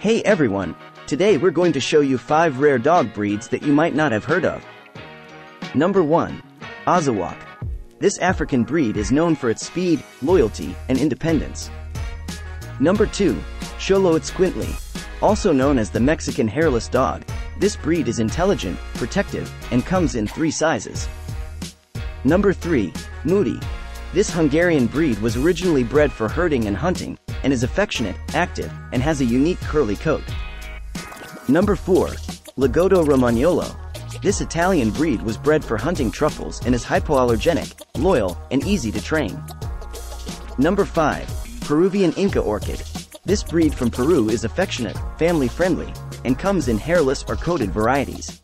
Hey everyone! Today we're going to show you 5 rare dog breeds that you might not have heard of. Number 1. Azawakh. This African breed is known for its speed, loyalty, and independence. Number 2. Xoloitzcuintli. Also known as the Mexican hairless dog, this breed is intelligent, protective, and comes in three sizes. Number 3. Mudi. This Hungarian breed was originally bred for herding and hunting, and is affectionate, active, and has a unique curly coat. Number 4. Lagotto Romagnolo. This Italian breed was bred for hunting truffles and is hypoallergenic, loyal, and easy to train. Number 5. Peruvian Inca Orchid. This breed from Peru is affectionate, family-friendly, and comes in hairless or coated varieties.